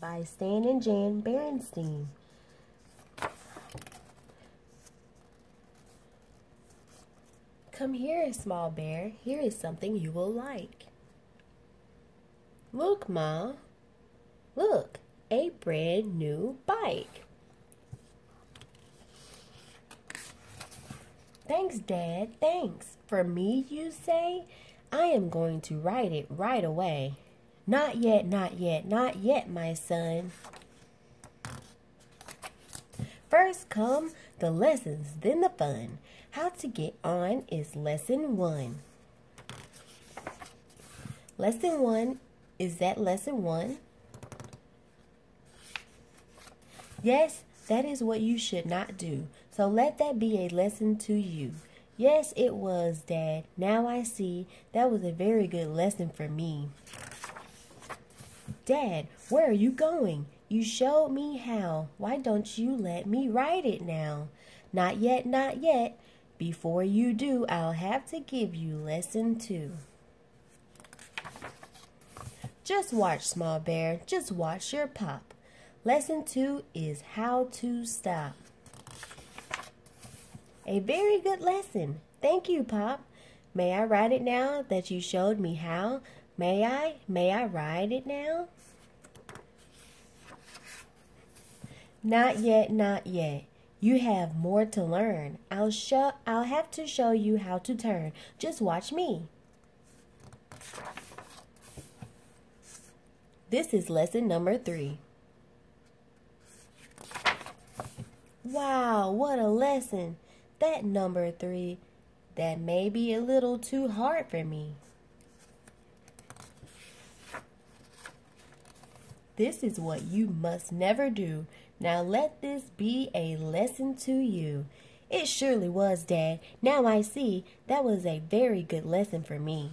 by Stan and Jan Berenstain. Come here, small bear. Here is something you will like. Look, Ma. Look, a brand new bike. Thanks, Dad. Thanks. For me, you say? I am going to ride it right away. Not yet, not yet, not yet, my son. First come the lessons, then the fun. How to get on is lesson one. Lesson one, is that lesson one? Yes, that is what you should not do. So let that be a lesson to you. Yes, it was, Dad. Now I see. That was a very good lesson for me. Dad, where are you going? You showed me how. Why don't you let me write it now? Not yet, not yet. Before you do, I'll have to give you lesson two. Just watch, small bear. Just watch your pop. Lesson two is how to stop. A very good lesson. Thank you, Pop. May I write it now that you showed me how? May I? May I ride it now? Not yet, not yet. You have more to learn. I'll show I'll have to show you how to turn. Just watch me. This is lesson number 3. Wow, what a lesson. That number 3 that may be a little too hard for me. This is what you must never do. Now let this be a lesson to you. It surely was, Dad. Now I see that was a very good lesson for me.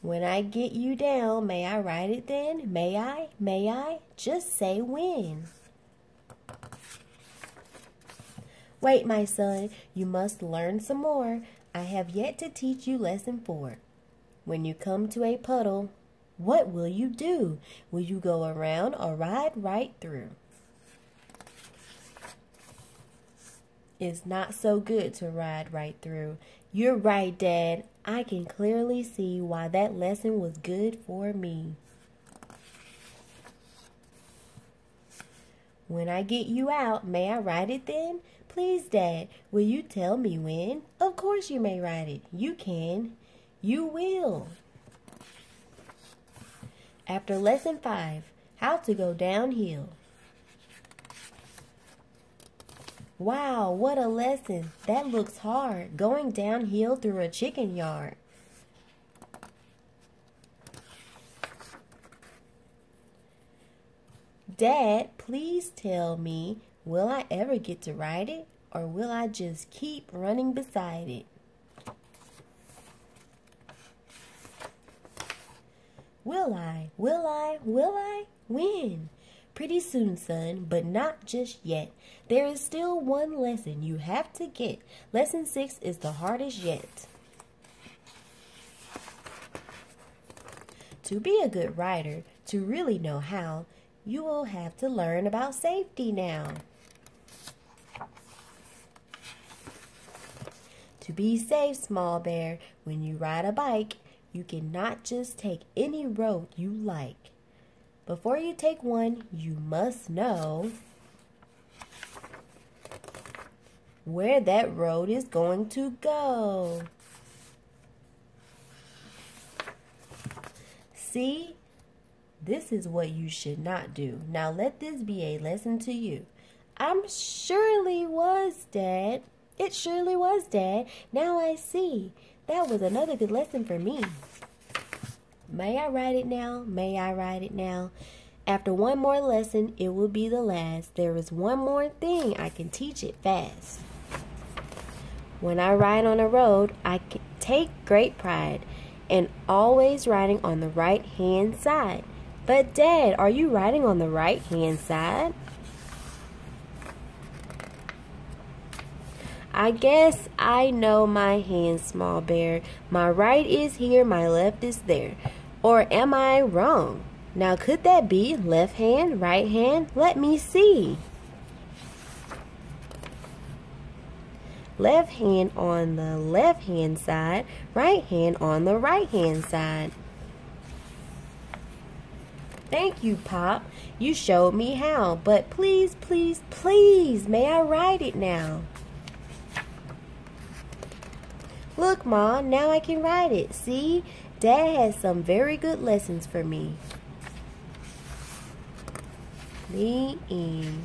When I get you down, may I ride it then? May I? May I? Just say when. Wait, my son, you must learn some more. I have yet to teach you lesson four. When you come to a puddle, what will you do? Will you go around or ride right through? It's not so good to ride right through. You're right, Dad. I can clearly see why that lesson was good for me. When I get you out, may I ride it then? Please, Dad, will you tell me when? Of course you may ride it. You can. You will. After lesson five, how to go downhill. Wow, what a lesson. That looks hard. Going downhill through a chicken yard. Dad, please tell me, will I ever get to ride it? Or will I just keep running beside it? Will I? Will I? Will I? When? Pretty soon, son, but not just yet. There is still one lesson you have to get. Lesson six is the hardest yet. To be a good rider, to really know how, you will have to learn about safety now. To be safe, small bear, when you ride a bike, you cannot just take any road you like. Before you take one, you must know where that road is going to go. See, this is what you should not do. Now let this be a lesson to you. I'm surely was, Dad. It surely was, Dad. Now I see. That was another good lesson for me. May I write it now? May I write it now? After one more lesson, it will be the last. There is one more thing I can teach it fast. When I ride on a road, I take great pride in always riding on the right hand side. But, Dad, are you riding on the right hand side? I guess I know my hand, small bear. My right is here, my left is there. Or am I wrong? Now, could that be left hand, right hand? Let me see. Left hand on the left hand side, right hand on the right hand side. Thank you, Pop. You showed me how. But please, please, please, may I write it now? Look, Ma, now I can write it. See? Dad has some very good lessons for me. The end.